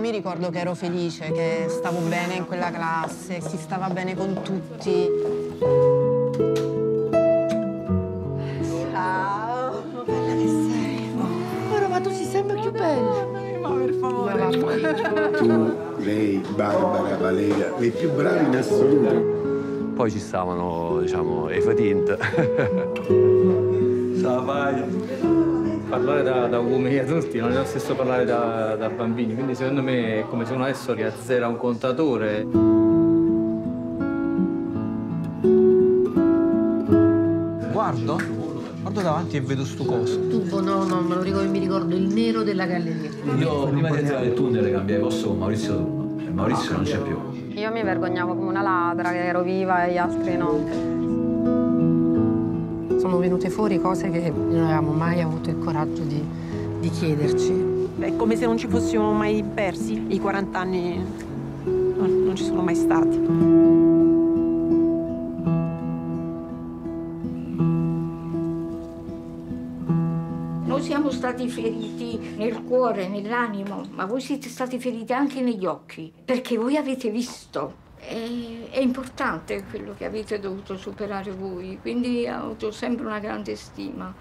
mi ricordo che ero felice, che stavo bene in quella classe, si stava bene con tutti. Ciao! Bella che sei. Ora, ma tu sei sempre più bella. Ma per favore. Tu, lei, Barbara, Valeria, le più bravi in assoluto. Poi ci stavano, diciamo, i Fatint. Parlare da, da uomini adulti non è lo stesso parlare da, da bambini, quindi secondo me è come se uno adesso che azzera un contatore. Guardo, guardo davanti e vedo sto coso. Tubo, no, no, me lo ricordo, mi ricordo il nero della galleria. Io prima di entrare nel tunnel cambiai posto con Maurizio Turno e Maurizio non c'è più. Io mi vergognavo come una ladra, che ero viva e gli altri no. Sono venute fuori cose che non avevamo mai avuto il coraggio di, di chiederci. È come se non ci fossimo mai persi. I 40 anni non, non ci sono mai stati. Noi siamo stati feriti nel cuore, nell'animo, ma voi siete stati feriti anche negli occhi, perché voi avete visto. È, importante quello che avete dovuto superare voi, quindi ho sempre una grande stima.